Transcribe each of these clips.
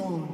Minions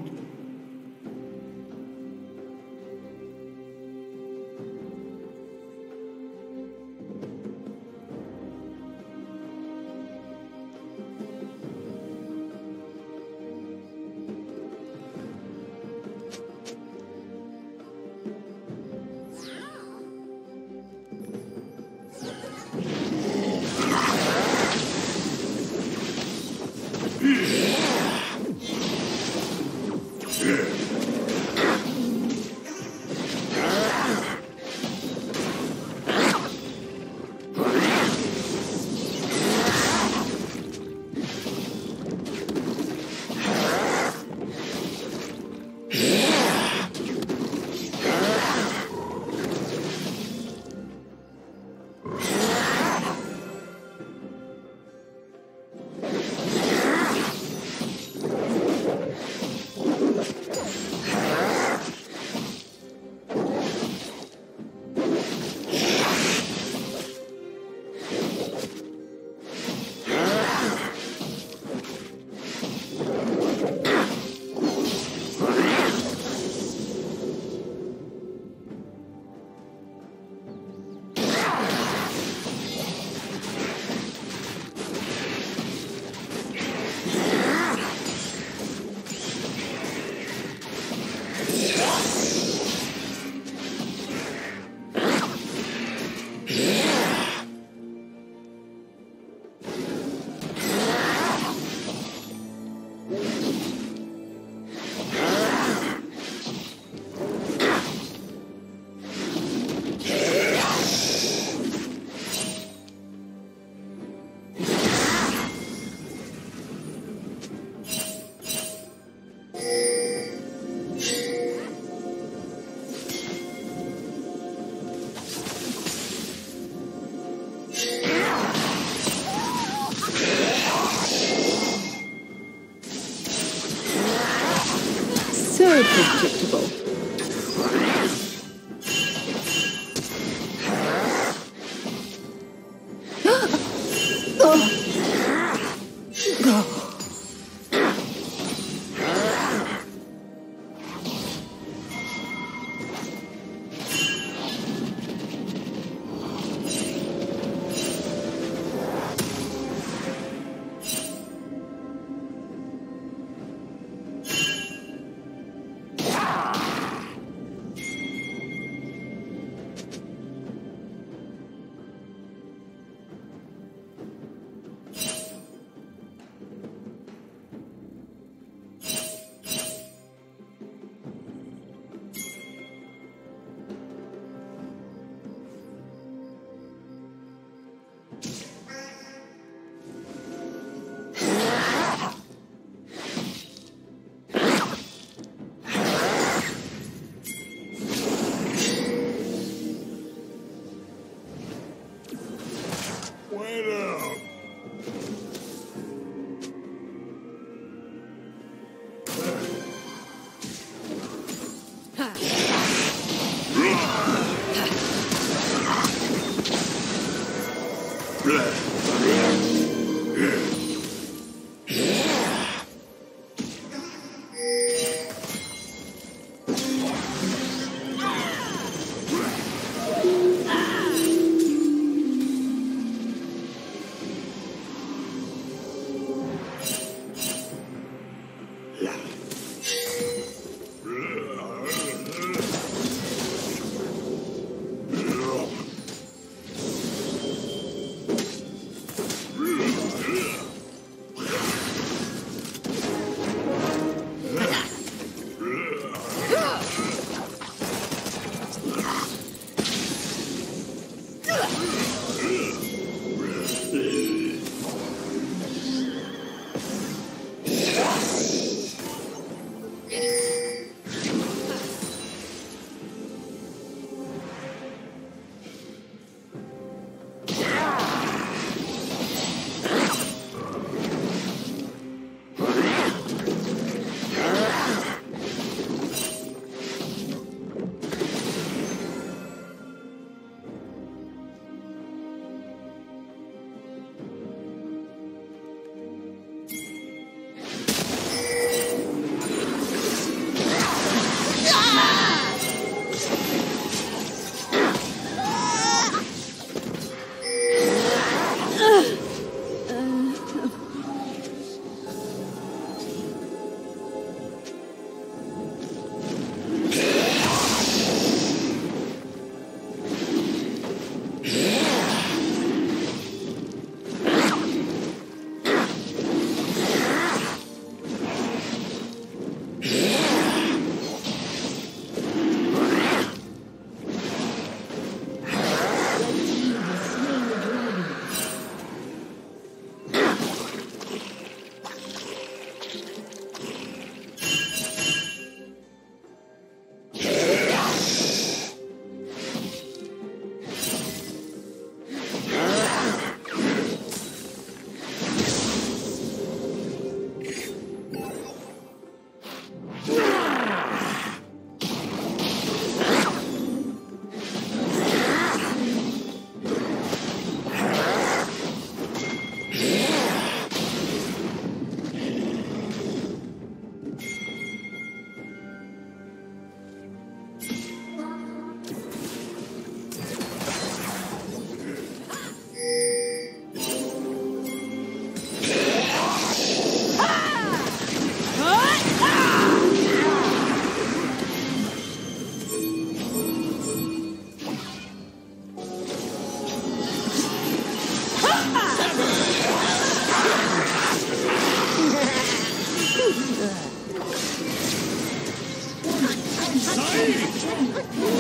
Yeah.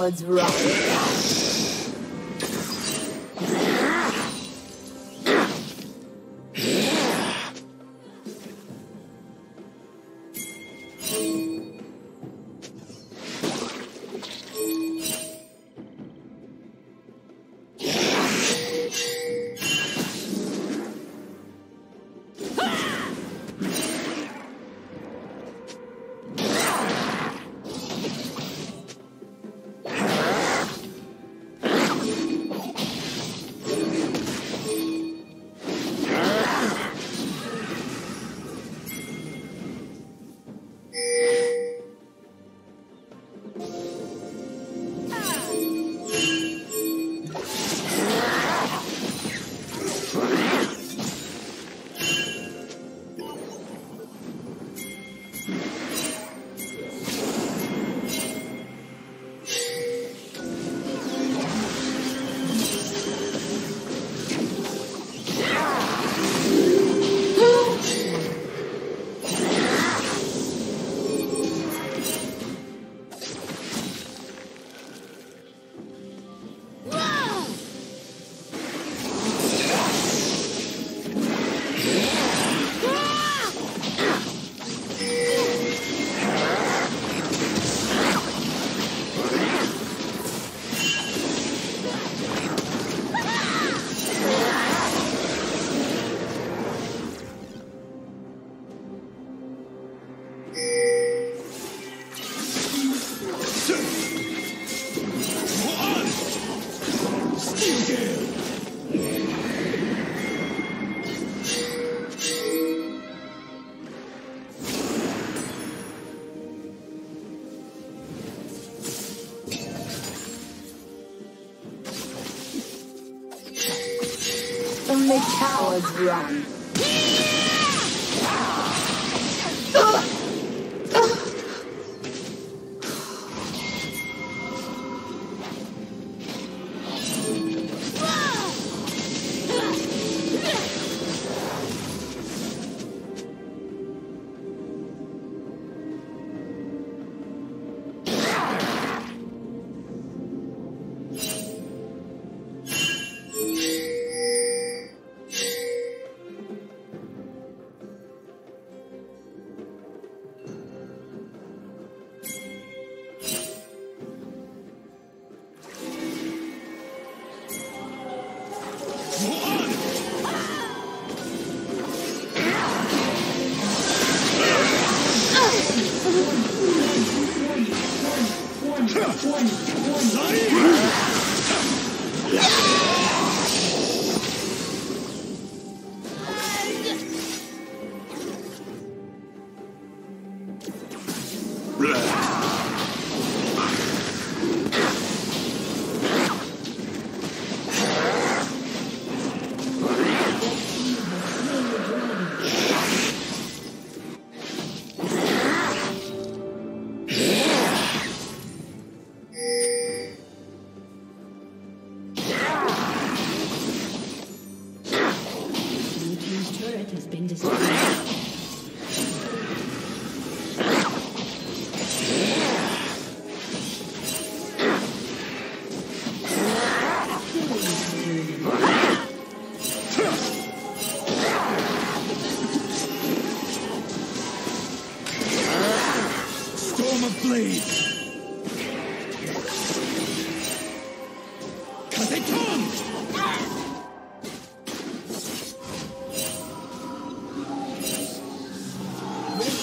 Cowards run. Only cowards run.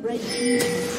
Red team